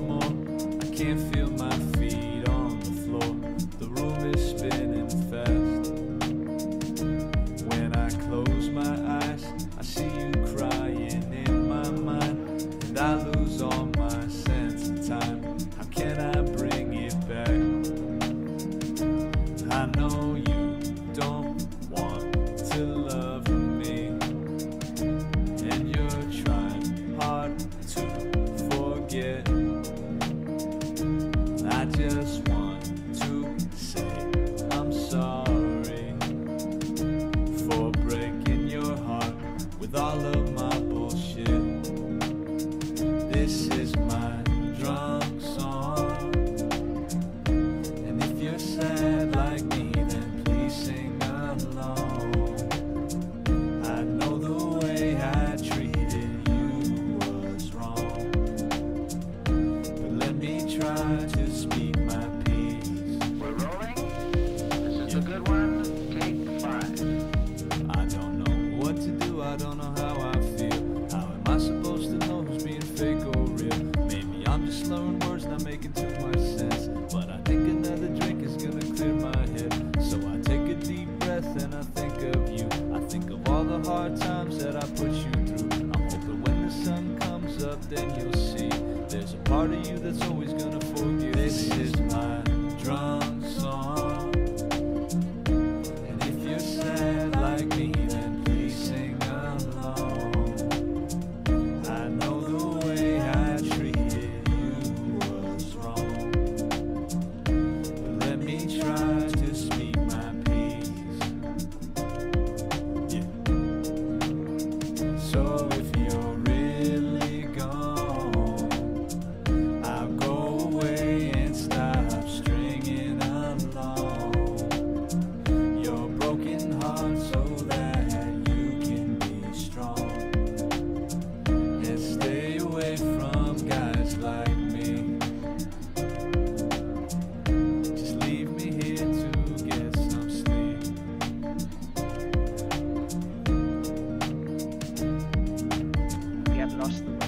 more. I can't feel my all of my then you'll see. There's a part of you that's always gonna escucharnos.